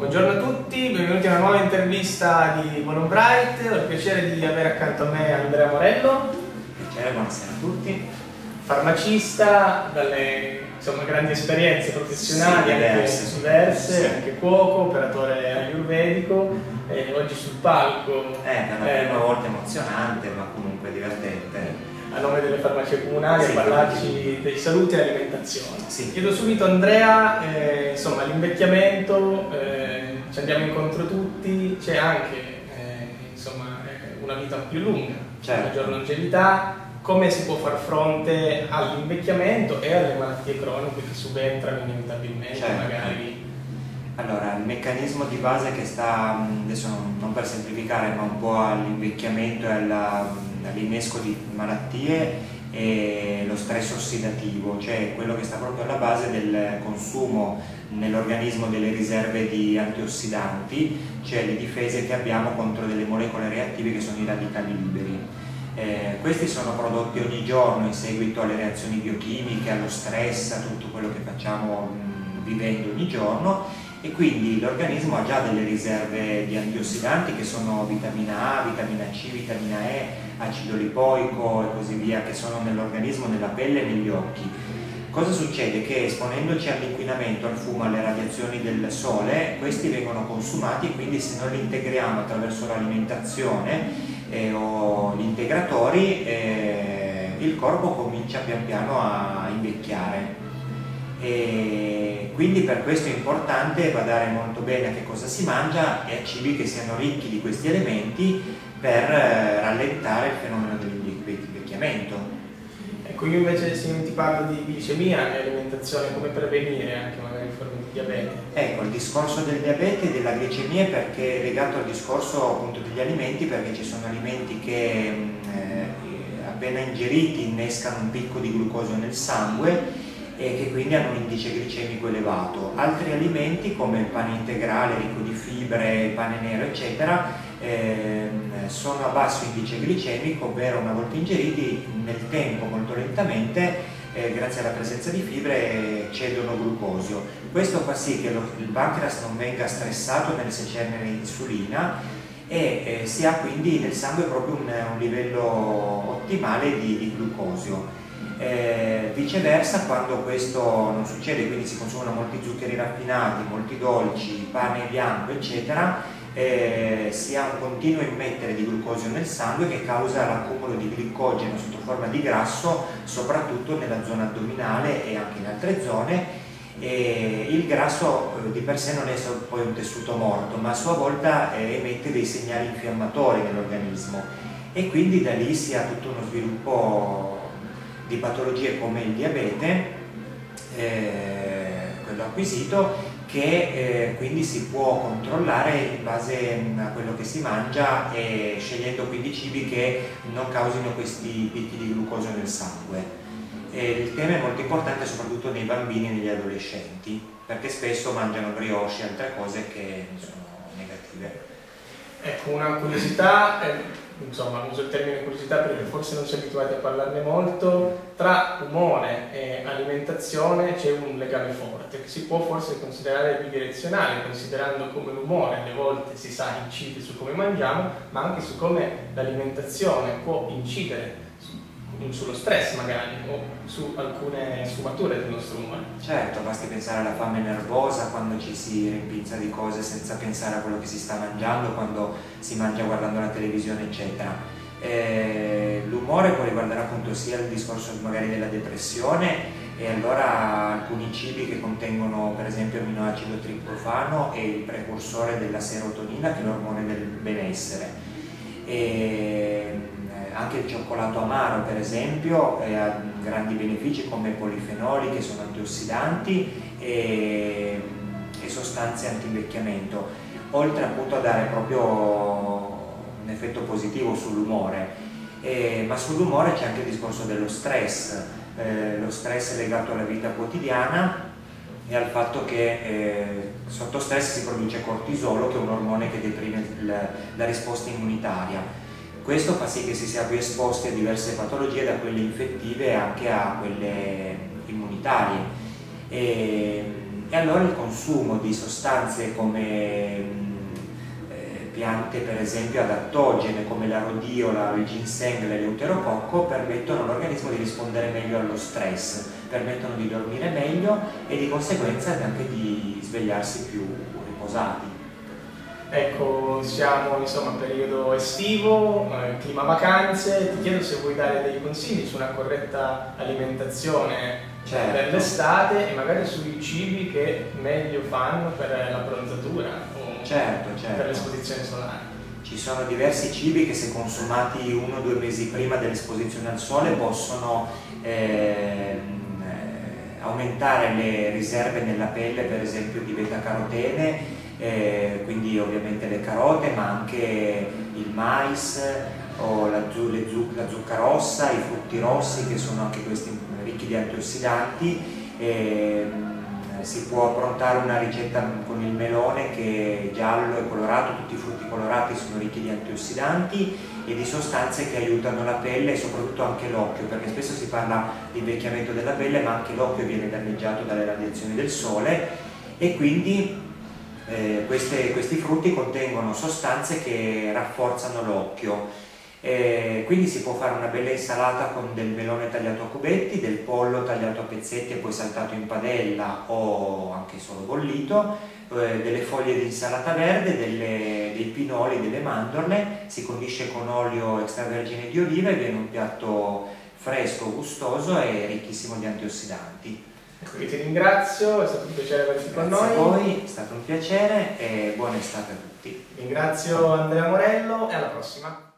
Buongiorno a tutti, benvenuti a una nuova intervista di Bono Bright. Ho il piacere di avere accanto a me Andrea Morello. Piacere, buonasera a tutti. Farmacista, dalle insomma, grandi esperienze professionali, sì, diverse, anche diverse sì. anche cuoco, operatore ayurvedico, e oggi sul palco. Eh, è una eh, prima volta emozionante, ma comunque divertente a nome delle farmacie comunali sì, a parlarci di salute e alimentazione. Sì. Chiedo subito Andrea, eh, insomma l'invecchiamento, eh, ci andiamo incontro tutti, c'è anche eh, insomma, eh, una vita più lunga, certo. maggior longevità, come si può far fronte all'invecchiamento e alle malattie croniche che subentrano inevitabilmente certo. magari allora, il meccanismo di base che sta, adesso non per semplificare, ma un po' all'invecchiamento e all'innesco di malattie è lo stress ossidativo, cioè quello che sta proprio alla base del consumo nell'organismo delle riserve di antiossidanti, cioè le difese che abbiamo contro delle molecole reattive che sono i radicali liberi. Eh, questi sono prodotti ogni giorno in seguito alle reazioni biochimiche, allo stress, a tutto quello che facciamo mh, vivendo ogni giorno e quindi l'organismo ha già delle riserve di antiossidanti che sono vitamina A, vitamina C, vitamina E, acido lipoico e così via che sono nell'organismo, nella pelle e negli occhi. Cosa succede? Che esponendoci all'inquinamento, al fumo, alle radiazioni del sole, questi vengono consumati e quindi se non li integriamo attraverso l'alimentazione eh, o gli integratori, eh, il corpo comincia pian piano a invecchiare e quindi per questo è importante badare molto bene a che cosa si mangia e a cibi che siano ricchi di questi elementi per eh, rallentare il fenomeno dell'invecchiamento. Ecco, io invece se ti parlo di glicemia e alimentazione, come prevenire anche magari forme di diabete? Ecco, il discorso del diabete e della glicemia è perché è legato al discorso appunto degli alimenti, perché ci sono alimenti che mm, eh, appena ingeriti innescano un picco di glucosio nel sangue e che quindi hanno un indice glicemico elevato. Altri alimenti come il pane integrale ricco di fibre, il pane nero eccetera ehm, sono a basso indice glicemico, ovvero una volta ingeriti nel tempo molto lentamente eh, grazie alla presenza di fibre cedono glucosio. Questo fa sì che lo, il pancreas non venga stressato nel secernere insulina e eh, si ha quindi nel sangue proprio un, un livello ottimale di, di glucosio. Eh, viceversa quando questo non succede, quindi si consumano molti zuccheri raffinati, molti dolci, pane bianco eccetera, eh, si ha un continuo immettere di glucosio nel sangue che causa l'accumulo di glicogeno sotto forma di grasso soprattutto nella zona addominale e anche in altre zone. E il grasso eh, di per sé non è poi un tessuto morto ma a sua volta eh, emette dei segnali infiammatori nell'organismo. E quindi da lì si ha tutto uno sviluppo di patologie come il diabete, eh, quello acquisito, che eh, quindi si può controllare in base a quello che si mangia e scegliendo quindi cibi che non causino questi picchi di glucosio nel sangue. E il tema è molto importante soprattutto nei bambini e negli adolescenti, perché spesso mangiano brioche e altre cose che sono negative. Ecco, una curiosità, eh, insomma uso il termine curiosità perché forse non si è abituati a parlarne molto, tra umore e alimentazione c'è un legame forte che si può forse considerare bidirezionale, considerando come l'umore alle volte si sa incide su come mangiamo, ma anche su come l'alimentazione può incidere sullo stress magari o su alcune sfumature del nostro umore. Certo, basti pensare alla fame nervosa quando ci si rimpinza di cose senza pensare a quello che si sta mangiando, quando si mangia guardando la televisione eccetera. Eh, l'umore può riguardare appunto sia il discorso magari della depressione e allora alcuni cibi che contengono per esempio aminoacido triptofano e il precursore della serotonina che è l'ormone del benessere. E, anche il cioccolato amaro per esempio eh, ha grandi benefici come polifenoli che sono antiossidanti e, e sostanze anti-invecchiamento, oltre appunto a dare proprio un effetto positivo sull'umore. Eh, ma sull'umore c'è anche il discorso dello stress, eh, lo stress legato alla vita quotidiana e al fatto che eh, sotto stress si produce cortisolo che è un ormone che deprime la, la risposta immunitaria questo fa sì che si sia più esposti a diverse patologie, da quelle infettive anche a quelle immunitarie. E e allora il consumo di sostanze come eh, piante per esempio adattogene come la rodiola, il ginseng, l'eleuterococco permettono all'organismo di rispondere meglio allo stress, permettono di dormire meglio e di conseguenza anche di svegliarsi più riposati. Ecco, siamo insomma periodo estivo, eh, clima vacanze, ti chiedo se vuoi dare dei consigli su una corretta alimentazione certo. per l'estate e magari sui cibi che meglio fanno per la bronzatura o certo, certo. per l'esposizione solare. Ci sono diversi cibi che se consumati uno o due mesi prima dell'esposizione al sole possono ehm, eh, aumentare le riserve nella pelle per esempio di beta carotene eh, quindi ovviamente le carote ma anche il mais o la, zu, la, zucca rossa, i frutti rossi che sono anche questi ricchi di antiossidanti. Eh, si può approntare una ricetta con il melone che è giallo e colorato, tutti i frutti colorati sono ricchi di antiossidanti e di sostanze che aiutano la pelle e soprattutto anche l'occhio, perché spesso si parla di invecchiamento della pelle ma anche l'occhio viene danneggiato dalle radiazioni del sole e quindi eh, queste, questi frutti contengono sostanze che rafforzano l'occhio. Eh, quindi si può fare una bella insalata con del melone tagliato a cubetti, del pollo tagliato a pezzetti e poi saltato in padella o anche solo bollito, eh, delle foglie di insalata verde, delle, dei pinoli, delle mandorle, si condisce con olio extravergine di oliva e viene un piatto fresco, gustoso e ricchissimo di antiossidanti. Ecco, io ti ringrazio, è stato un piacere averti con noi. Grazie a voi, è stato un piacere e buona estate a tutti. Ringrazio Andrea Morello e alla prossima.